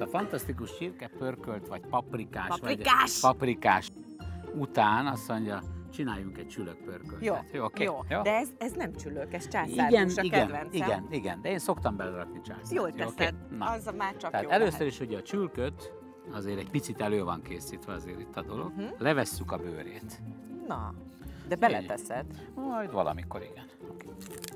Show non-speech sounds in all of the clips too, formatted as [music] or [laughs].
A fantasztikus csirke pörkölt, vagy paprikás, Paprikás! vagy paprikás után azt mondja, csináljunk egy csülökpörköltet. Jó, jó, oké? jó. jó? De ez, ez nem csülök, ez igen, császárhús a igen, kedvencem. igen, igen, de én szoktam belerakni császárt. Jól jó, teszed, oké? Na. az már csak Tehát jó először lehet. is ugye a csülköt, azért egy picit elő van készítve azért itt a dolog. Mhm. Levesszük a bőrét. Na, de beleteszed. Majd valamikor igen.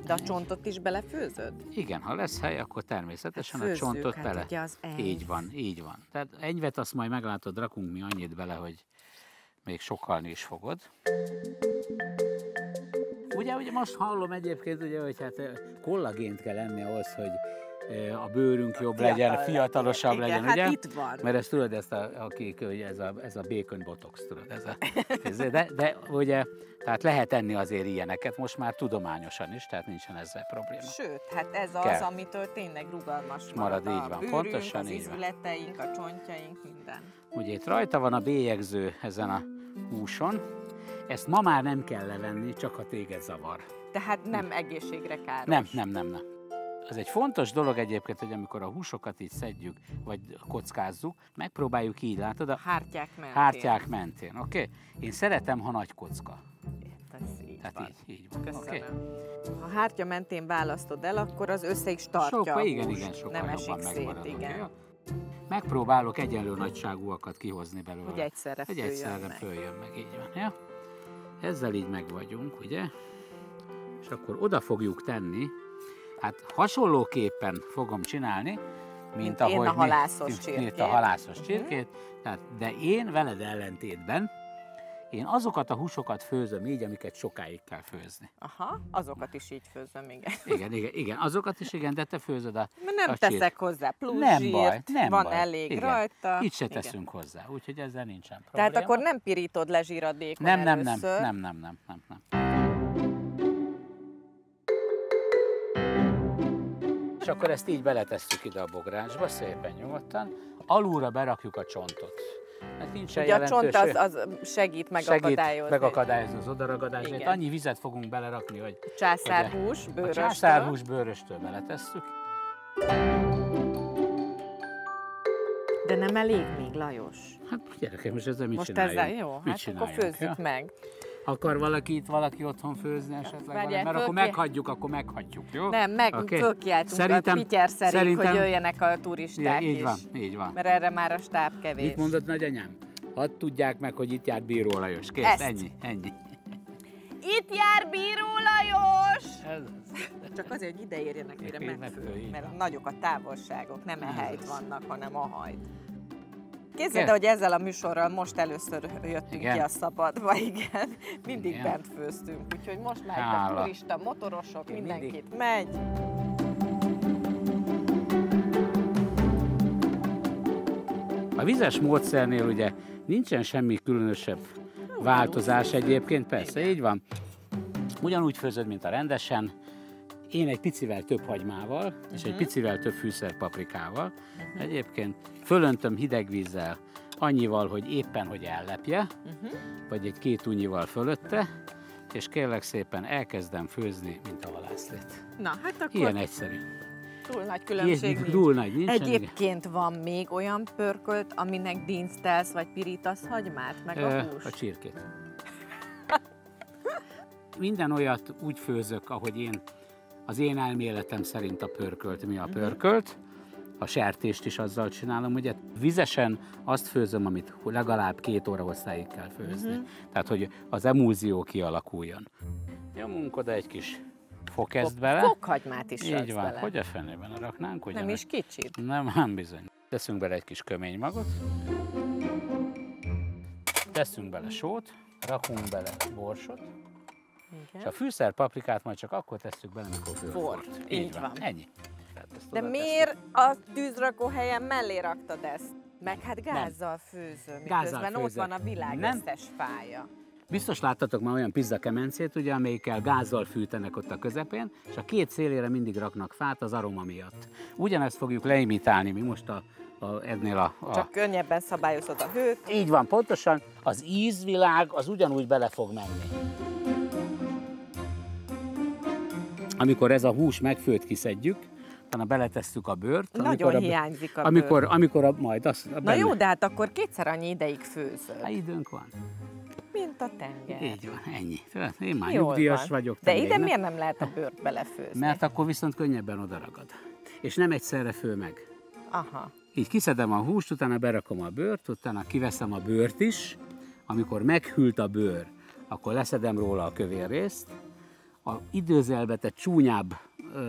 De a csontot is belefőzöd? Igen, ha lesz hely, akkor természetesen a Főzzük, csontot hát bele. ugye az enyv. Így van, így van. Tehát enyvet azt majd meglátod, rakunk mi annyit bele, hogy még sokalni is fogod. Ugye, ugye most hallom egyébként, ugye, hogy hát kollagént kell enni ahhoz, hogy a bőrünk jobb Fiatal legyen, fiatalosabb Igen, legyen, hát ugye? itt van. Mert ezt tudod, ezt a, akik, hogy ez a, ez a bacon botox, tudod, ez a, ez, de, de ugye, tehát lehet enni azért ilyeneket, most már tudományosan is, tehát nincsen ezzel probléma. Sőt, hát ez az, Kell. amitől tényleg rugalmas Marad, marad, így a van, bőrünk, pontosan az így van. izületeink, a csontjaink, minden. Ugye itt rajta van a bélyegző ezen a húson, ezt ma már nem kell levenni, csak ha téged zavar. Tehát nem egészségre káros. Nem, nem, nem, nem. Ez egy fontos dolog egyébként, hogy amikor a húsokat így szedjük, vagy kockázzuk, megpróbáljuk így, látod, a Hártyák mentén. hártyák mentén, oké? Okay? Én szeretem, ha nagy kocka. Ez így Tehát van. így, így van. Köszönöm. oké? Ha hártya mentén választod el, akkor az össze is tartja Sokkal, a igen, igen, sokkal Nem esik szét, igen. jó? Megpróbálok egyenlő nagyságúakat kihozni belőle. Hogy egyszerre Hogy följön egyszerre meg. följön meg, így van. Ja? Ezzel így meg vagyunk, ugye? És akkor oda fogjuk tenni, hát hasonlóképpen fogom csinálni, mint, Mint ahogy én a halászos mint- [laughs] Mint csirkét. a halászos Mhm. csirkét. Tehát, de én veled ellentétben, én azokat a húsokat főzöm így, amiket sokáig kell főzni. Aha, azokat is így főzöm, igen. [laughs] Igen, igen, igen, azokat is igen, de te főzöd a Mert nem a teszek csirkét. hozzá plusz Nem zsírt, baj, nem van baj. elég Igen. rajta. Így se Igen. teszünk hozzá, úgyhogy ezzel nincsen probléma. Tehát akkor nem pirítod le zsíradékon nem, nem, nem, nem, nem, nem, nem, nem. Akkor ezt így beletesszük ide a bográcsba, szépen nyugodtan. Alulra berakjuk a csontot. Mert nincsen Ugye a csont az, az segít megakadályozni. megakadályozni az odaragadást. Igen. Annyi vizet fogunk belerakni, hogy Császárhús, a bőröstől. császárhús bőröstől beletesszük. De nem elég még, Lajos. Hát gyerekem, most ezzel mit Most csináljunk? ezzel jó, Mit hát akkor főzzük ja? meg. Akar valaki itt, valaki otthon főzni esetleg? Várjál, valami? Mert akkor meghagyjuk, akkor meghagyjuk, jó? Nem, meg Oké. fölkiáltunk Szerintem- a Pityer szerint, szerintem- hogy jöjjenek a turisták Ja, így is. van, így van. Mert erre már a stáb kevés. Mit mondott nagyanyám? Hadd tudják meg, hogy itt járt Bíró Lajos. Kész, Ezt. ennyi, ennyi. Itt jár Bíró Lajos! Ez, Csak azért, hogy ide érjenek, mire Megfő, Mert nagyok a távolságok, nem e Ez helyt az. vannak, hanem a hajt. Képzeld Igen. el, hogy ezzel a műsorral most először jöttünk Igen. ki a szabadba, igen. Mindig Igen. bent főztünk, úgyhogy most már a turista, motorosok, Igen, mindenkit mindig. megy. A vizes módszernél ugye nincsen semmi különösebb változás egyébként, persze, így van. Ugyanúgy főzöd, mint a rendesen. Én egy picivel több hagymával, és egy picivel több fűszerpaprikával. Egyébként fölöntöm hideg vízzel, annyival, hogy éppen, hogy ellepje, vagy egy két unyival fölötte, és kérlek szépen elkezdem főzni, mint a halászlét. Na, hát akkor Ilyen egyszerű. túl nagy különbség Ilyen nincs. túl nagy igen. Egyébként van még olyan pörkölt, aminek dinsztelsz vagy pirítasz hagymát, meg a Ö, hús. A csirkét. Minden olyat úgy főzök, ahogy én, az én elméletem szerint a pörkölt. Mi a Mhm. pörkölt? A sertést is azzal csinálom, ugye vizesen azt főzöm, amit legalább két óra hosszáig kell főzni. Mhm. Tehát, hogy az emúzió kialakuljon. Nyomunk oda egy kis fokeszt bele. Fokhagymát is Így van. bele. Hogy a fenében raknánk? Ugye Nem is kicsit. nem, nem bizony. Teszünk bele egy kis köménymagot. Teszünk bele sót, rakunk bele borsot, és a Igen. fűszer paprikát majd csak akkor tesszük bele, amikor főfort. Fort, így van. Ennyi. Tehát ezt De miért a tűzrakó helyen mellé raktad ezt? Meg hát gázzal főzöm, Gázzal miközben ott főzök. van a világ Nem. összes fája. Biztos láttatok már olyan pizzakemencét, ugye, amelyikkel gázzal fűtenek ott a közepén, és a két szélére mindig raknak fát az aroma miatt. Ugyanezt fogjuk leimitálni mi most a, a, ennél a, a Csak könnyebben szabályozod a hőt. Így van, pontosan. Az ízvilág az ugyanúgy bele fog menni. Amikor ez a hús megfőt kiszedjük, utána beletesszük a bőrt. Nagyon a, hiányzik a amikor, bőr. amikor a, majd azt... A Na benne- jó, de hát akkor kétszer annyi ideig főzöd, Hát időnk van. mint a tenger. Így van, ennyi. Tudod, Én már Jól nyugdíjas van. vagyok. De ide nem. miért nem lehet a bőrt belefőzni? Mert akkor viszont könnyebben odaragad. És nem egyszerre fő meg. Aha. Így kiszedem a húst, utána berakom a bőrt, utána kiveszem a bőrt is. Amikor meghűlt a bőr, akkor leszedem róla a kövér részt. A időzelbe tett csúnyább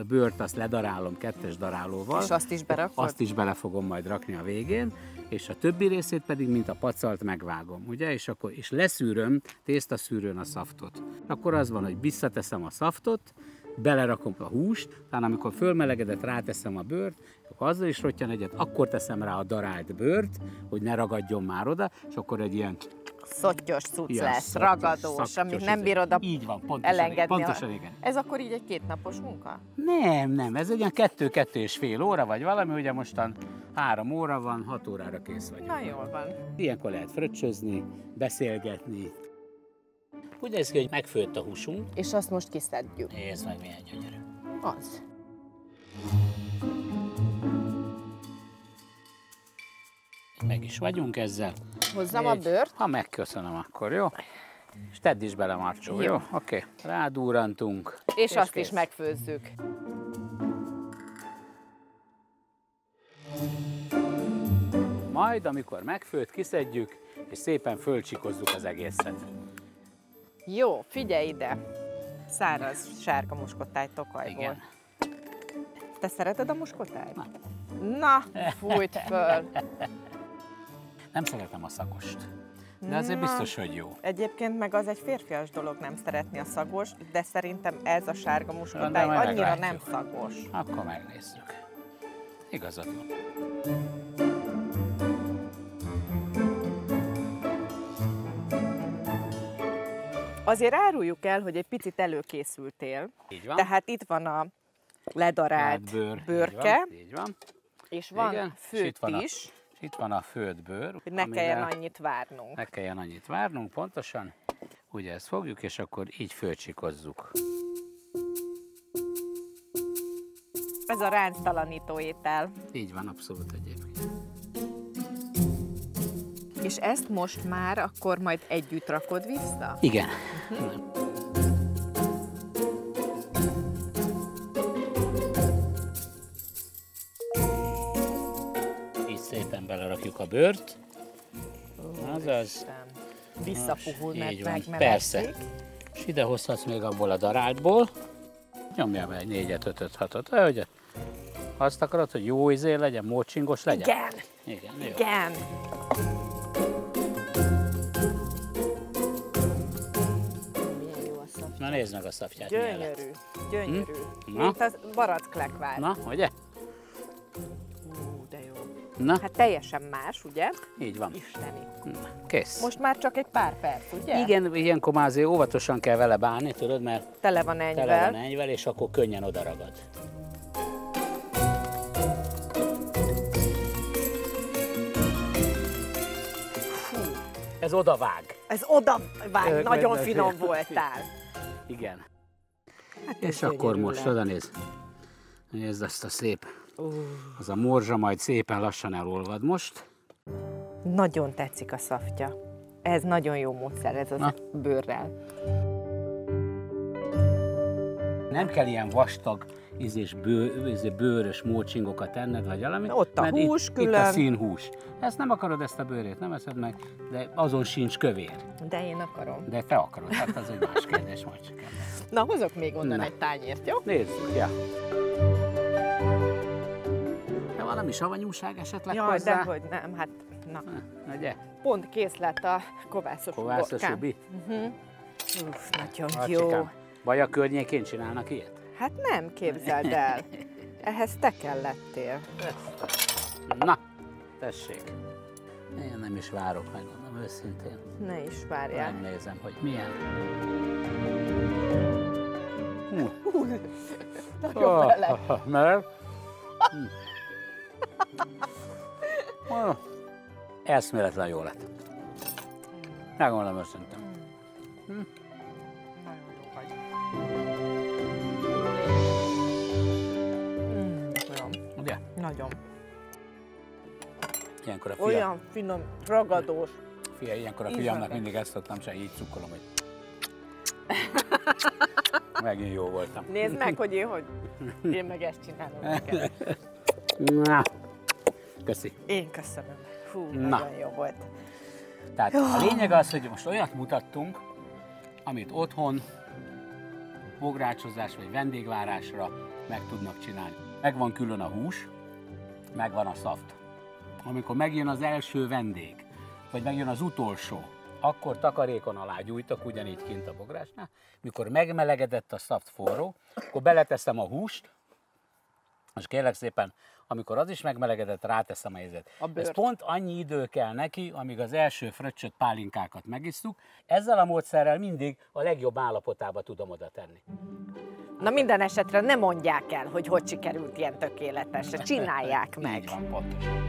bőrt azt ledarálom kettes darálóval. És azt is berakod? Azt is bele fogom majd rakni a végén, és a többi részét pedig, mint a pacalt megvágom, ugye? És akkor és leszűröm tésztaszűrőn a szaftot. Akkor az van, hogy visszateszem a szaftot, belerakom a húst, utána amikor fölmelegedett, ráteszem a bőrt, akkor azzal is rottyan egyet, akkor teszem rá a darált bőrt, hogy ne ragadjon már oda, és akkor egy ilyen Szottyos cucc Ilyen lesz, ragadós, amit nem izé. bírod a Így van, pontosan, elengedni. pontosan a... igen. Ez akkor így egy kétnapos munka? Nem, nem, ez egy ilyen kettő-kettő és fél óra, vagy valami, ugye mostan három óra van, hat órára kész vagyok. Na jól van. Ilyenkor lehet fröccsözni, beszélgetni. Úgy néz ki, hogy megfőtt a húsunk. És azt most kiszedjük. Nézd meg, milyen gyönyörű. Az. Meg is vagyunk ezzel. Hozzam a Egy- bőrt? Ha megköszönöm, akkor jó. És tedd is bele, Marcsó, jó? Jó. Oké. Okay. Rádúrantunk. És, azt kész. is megfőzzük. Majd, amikor megfőtt, kiszedjük, és szépen fölcsikozzuk az egészet. Jó, figyelj ide. Száraz sárga muskotáj tokajból. Igen. Te szereted a muskotájt? Na. Na, fújt föl. [laughs] Nem szeretem a szakost. De azért Na. biztos, hogy jó. Egyébként meg az egy férfias dolog nem szeretni a szagos, de szerintem ez a sárga muskotáj annyira nem meglátjuk. szagos. Akkor megnézzük. Igazad van. Azért áruljuk el, hogy egy picit előkészültél. Így van. Tehát itt van a ledarált bőr. bőrke, Így van. Így van. és van Igen, és itt van a- is, itt van a főtt bőr. hogy ne kelljen annyit várnunk. Ne kelljen annyit várnunk, pontosan. Ugye ezt fogjuk, és akkor így fölcsikozzuk. Ez a ránctalanító étel. Így van, abszolút egyébként. És ezt most már akkor majd együtt rakod vissza? Igen. Így belerakjuk a bőrt. Azaz. Visszapuhul, mert Így van, megmelegszik. persze. És ide hozhatsz még abból a daráltból. Nyomjál be egy négyet, ötöt, hatot. Hogy azt akarod, hogy jó izé legyen, mócsingos legyen? Igen, Igen, jó. igen. Na nézd meg a szafját. milyen lett. Gyönyörű, gyönyörű. Hm? Na? Mint az baracklekvár. Na, ugye? Na, Hát teljesen más, ugye? így van. Isteni. Na, kész. Most már csak egy pár perc, ugye? Igen, ilyenkor már azért óvatosan kell vele bánni, tudod, mert Tele van tele van ennyivel. enyvel, és akkor könnyen odaragad. Ez odavág. Ez oda vág, Ö, nagyon ö, finom voltál. Igen. Hát És akkor most oda néz. Nézd azt a szép. Az a morzsa majd szépen lassan elolvad most. Nagyon tetszik a szaftja. Ez nagyon jó módszer, ez az Na. bőrrel. Nem kell ilyen vastag, ízés, bő, bőrös mócsingokat tenned, vagy valami. Ott a mert hús itt, Itt külön. a színhús. Ezt nem akarod, ezt a bőrét, nem eszed meg, de azon sincs kövér. De én akarom. De te akarod, hát az egy más kérdés, majd csak. Na, hozok még onnan Na. egy tányért, jó? Nézzük, ja. Valami savanyúság esetleg Jaj, hozzá? dehogy nem, hát na. Ugye? Pont kész lett a kovászos Kovászos ubi? Uff, nagyon Marcsikám, jó. Vagy a környékén csinálnak ilyet? Hát nem, képzeld el. [laughs] Ehhez te kell lettél. Na, tessék. Én nem is várok, megmondom őszintén. Ne is várjál. Megnézem, hogy milyen. Hú, Nagyon meleg. ah, meleg. Hm. Ah, Eszméletlen jó lett. Megmondom őszintén. Mm, Nagyon. Ilyenkor a fiam, Olyan finom, ragadós. fia, ilyenkor a fiamnak mindig ezt szoktam se így cukkolom, hogy megint jó voltam. Nézd meg, hogy én hogy. Én meg ezt csinálom [laughs] neked. Köszi. Én köszönöm. Hú, Na. nagyon jó volt. Tehát a lényeg az, hogy most olyat mutattunk, amit otthon, bográcsozás vagy vendégvárásra meg tudnak csinálni. Megvan külön a hús, megvan a szaft. Amikor megjön az első vendég, vagy megjön az utolsó, akkor takarékon alá gyújtok, ugyanígy kint a bográsnál. Mikor megmelegedett a szaft forró, akkor beleteszem a húst, és kérlek szépen, amikor az is megmelegedett, ráteszem a. A Ez pont annyi idő kell neki, amíg az első fröccsöt pálinkákat megisszuk. Ezzel a módszerrel mindig a legjobb állapotába tudom oda tenni. Na minden esetre ne mondják el, hogy hogy sikerült ilyen tökéletesre. Csinálják meg. Így van, pontosan.